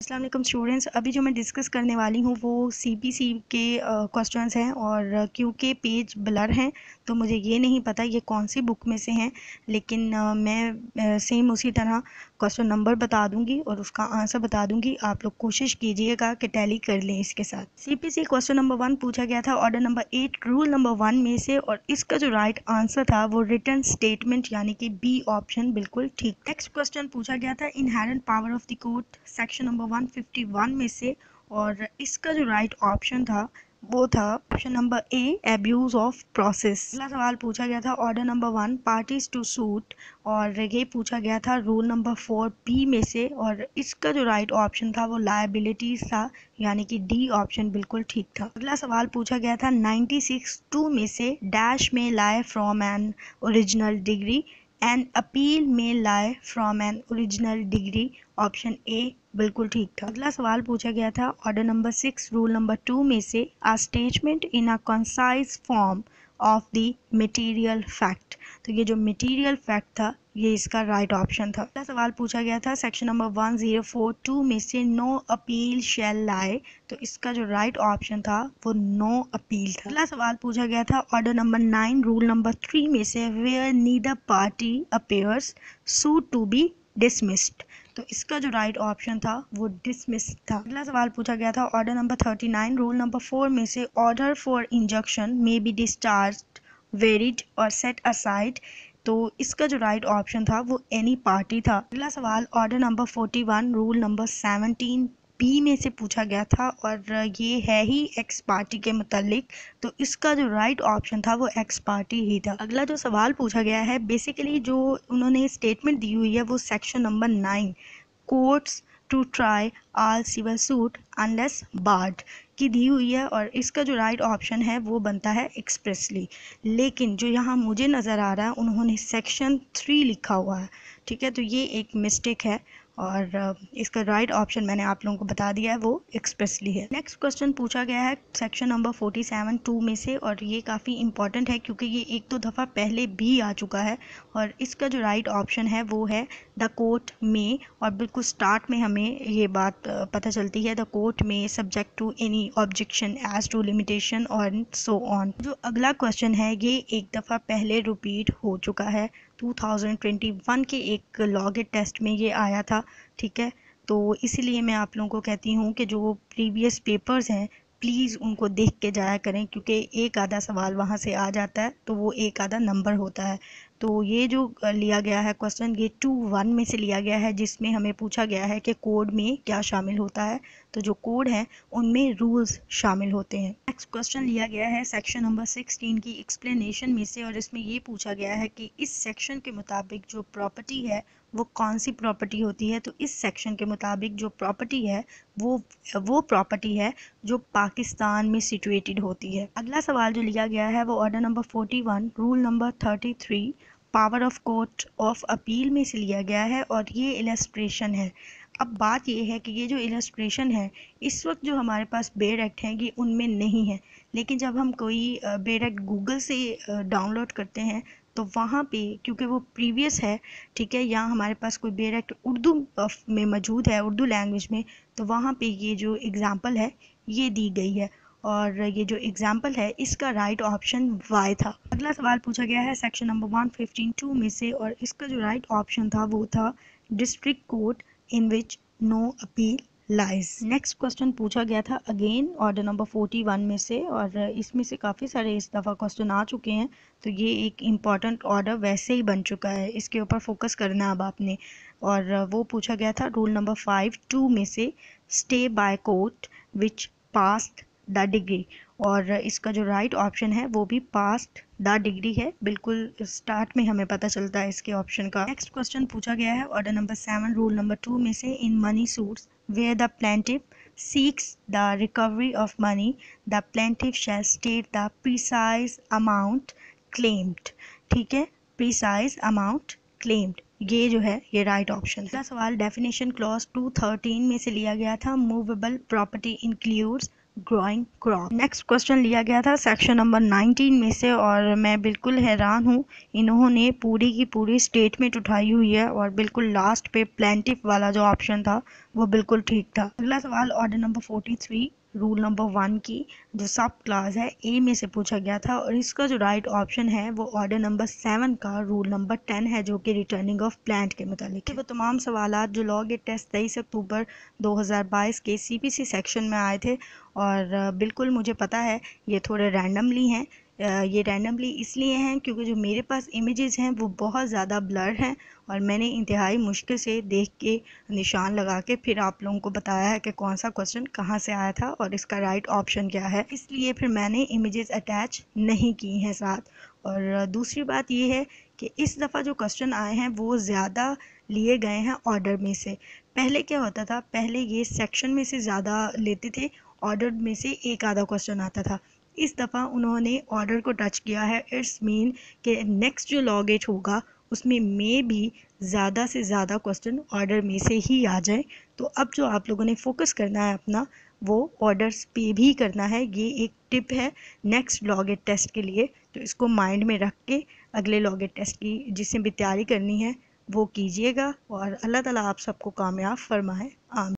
Aslam students अभी जो मैं डिस्कस करने वाली हूँ वो सी पी सी के क्वेश्चंस हैं और क्योंकि पेज ब्लर हैं तो मुझे ये नहीं पता ये कौन सी बुक में से हैं लेकिन आ, मैं सेम उसी तरह क्वेश्चन नंबर बता दूँगी और उसका आंसर बता दूँगी। आप लोग कोशिश कीजिएगा कि टैली कर लें इसके साथ। C P C question number one पूछा गया था order number eight rule number one में से और इसका जो राइट आंसर था वो रिटर्न स्टेटमेंट यानी कि बी ऑप्शन बिल्कुल ठीक। नेक्स्ट क्वेश्चन पूछा गया था inherent power of the court section number 151 में से और इसका जो राइट right ऑप्शन था, वो था option number A abuse of process अगला सवाल पूछा गया था order number one parties to suit और ये पूछा गया था रूल नंबर फोर बी में से और इसका जो राइट right ऑप्शन था वो लाइबिलिटीज था, यानी कि डी ऑप्शन बिल्कुल ठीक था। अगला सवाल पूछा गया था 96 टू में से dash may lie from an original decree and appeal may lie from an original decree option A, बिल्कुल ठीक था। अगला सवाल पूछा गया था order number six rule number two में से a statement in a concise form of the material fact तो ये जो मटेरियल फैक्ट था, ये इसका राइट right ऑप्शन था। अगला सवाल पूछा गया था section number one zero four two में से नो अपील शेल लाए तो इसका जो राइट right ऑप्शन था, वो नो अपील था। अगला सवाल पूछा गया था order number nine rule number three में से where neither party appears suit to be dismissed तो इसका जो राइट right ऑप्शन था, वो डिसमिस था। अगला सवाल पूछा गया था order number thirty nine rule number four में से order for injection may be discharge varied और सेट असाइड तो इसका जो राइट right ऑप्शन था, वो एनी पार्टी था। अगला सवाल order number forty one rule number seventeen B में से पूछा गया था और ये है ही एक्स पार्टी के मतलब तो इसका जो राइट ऑप्शन था वो एक्स पार्टी ही था। अगला जो सवाल पूछा गया है बेसिकली जो उन्होंने स्टेटमेंट दी हुई है वो section number nine courts to try all civil suits unless barred की दी हुई है और इसका जो राइट ऑप्शन है वो बनता है एक्सप्रेसली लेकिन जो यहाँ मुझे नज़र आ रहा है, उन्होंने सेक्शन थ्री लिखा हुआ है। ठीक है तो ये एक मिस्टेक है। और इसका राइट ऑप्शन मैंने आप लोगों को बता दिया है, वो एक्सप्रेसली है। नेक्स्ट क्वेश्चन पूछा गया है section number forty seven two में से, और ये काफ़ी इंपॉर्टेंट है क्योंकि ये एक दो दफ़ा पहले भी आ चुका है, और इसका जो राइट ऑप्शन है वो है द कोर्ट में और बिल्कुल स्टार्ट में हमें ये बात पता चलती है the court may subject to any objection as to limitation और सो ऑन जो अगला क्वेश्चन है, ये एक दफ़ा पहले रिपीट हो चुका है 2021 के एक लॉग टेस्ट में ये आया था, ठीक है? तो इसीलिए मैं आप लोगों को कहती हूँ कि जो प्रीवियस पेपर्स हैं प्लीज़ उनको देख के जाया करें, क्योंकि एक आधा सवाल वहाँ से आ जाता है तो वो एक आधा नंबर होता है। तो ये जो लिया गया है क्वेश्चन ये टू वन में से लिया गया है, जिसमें हमें पूछा गया है कि कोड में क्या शामिल होता है। तो जो कोड है, उनमें रूल्स शामिल होते हैं। नेक्स्ट क्वेश्चन लिया गया है सेक्शन नंबर सिक्सटीन की एक्सप्लेनेशन में से, और इसमें ये पूछा गया है कि इस सेक्शन के मुताबिक जो प्रॉपर्टी है, वो कौन सी प्रॉपर्टी होती है? तो इस सेक्शन के मुताबिक जो प्रॉपर्टी है, वो वो प्रॉपर्टी है जो पाकिस्तान में सिचुएटेड होती है। अगला सवाल जो लिया गया है, वो order number forty one rule number thirty three power of court of appeal में से लिया गया है और ये इलस्ट्रेशन है। अब बात यह है कि ये जो इलस्ट्रेशन है, इस वक्त जो हमारे पास बेड एक्ट हैं, ये उनमें नहीं है। लेकिन जब हम कोई बेड एक्ट गूगल से डाउनलोड करते हैं तो वहाँ पे, क्योंकि वो प्रीवियस है, ठीक है, या हमारे पास कोई बेड एक्ट उर्दू में मौजूद है, उर्दू लैंग्वेज में तो वहाँ पे ये जो एग्ज़ाम्पल है, ये दी गई है। और ये जो एग्ज़ाम्पल है, इसका राइट ऑप्शन वाई था। अगला सवाल पूछा गया है section number one fifteen two में से, और इसका जो राइट ऑप्शन था, वो था district court in which no appeal lies next question पूछा गया था again order number forty one में से, और इसमें से काफ़ी सारे इस दफ़ा क्वेश्चन आ चुके हैं। तो ये एक इंपॉर्टेंट ऑर्डर वैसे ही बन चुका है, इसके ऊपर फोकस करना है अब आपने। और वो पूछा गया था रूल नंबर फाइव टू में से stay by court which passed the decree. और इसका जो राइट right ऑप्शन है, वो भी पास्ट द डिग्री है। बिल्कुल स्टार्ट में हमें पता चलता है इसके ऑप्शन का। नेक्स्ट क्वेश्चन पूछा गया है order number seven rule number two में से in money suits where the plaintiff seeks the recovery of money the plaintiff shall state the precise amount claimed ठीक है? प्रिसाइज अमाउंट क्लेम्ड ये जो है, ये राइट ऑप्शन है। सवाल डेफिनेशन क्लॉज 213 में से लिया गया था। Movable property includes growing crop. Next question लिया गया था सेक्शन नंबर 19 में से और मैं बिल्कुल हैरान हूँ। इन्होंने पूरी की पूरी स्टेटमेंट उठाई हुई है और बिल्कुल लास्ट पे प्लेंटिव वाला जो ऑप्शन था वो बिल्कुल ठीक था। अगला सवाल order number forty three. Rule number one की, जो सब क्लास है ए में से पूछा गया था और इसका जो राइट ऑप्शन है, वो ऑर्डर नंबर सेवन का रूल नंबर टेन है, जो कि रिटर्निंग ऑफ़ प्लांट के मुतालिक है। वो तमाम सवाल जो लॉ गेट टेस्ट तेईस अक्टूबर 2022 के सीपीसी सेक्शन में आए थे और, बिल्कुल मुझे पता है, ये थोड़े रैंडमली हैं ये रैंडमली इसलिए हैं क्योंकि जो मेरे पास इमेजेस हैं, वो बहुत ज़्यादा ब्लर हैं और मैंने इंतहाई मुश्किल से देख के निशान लगा के फिर आप लोगों को बताया है कि कौन सा क्वेश्चन कहाँ से आया था और इसका राइट ऑप्शन क्या है। इसलिए फिर मैंने इमेजेस अटैच नहीं की हैं साथ। और दूसरी बात ये है कि इस दफ़ा जो क्वेश्चन आए हैं, वो ज़्यादा लिए गए हैं ऑर्डर में से। पहले क्या होता था? पहले ये सेक्शन में से ज़्यादा लेते थे ऑर्डर में से एक आधा क्वेश्चन आता था। इस दफ़ा उन्होंने ऑर्डर को टच किया है। इट्स मीन के नेक्स्ट जो लॉगेज होगा, उसमें मे भी ज़्यादा से ज़्यादा क्वेश्चन ऑर्डर में से ही आ जाए। तो अब जो आप लोगों ने फोकस करना है अपना, वो ऑर्डर्स पे भी करना है। ये एक टिप है नेक्स्ट लॉगेट टेस्ट के लिए। तो इसको माइंड में रख के अगले लॉगेट टेस्ट की जिससे भी तैयारी करनी है, वो कीजिएगा। और अल्लाह ताला आप सबको कामयाब फरमाए। आम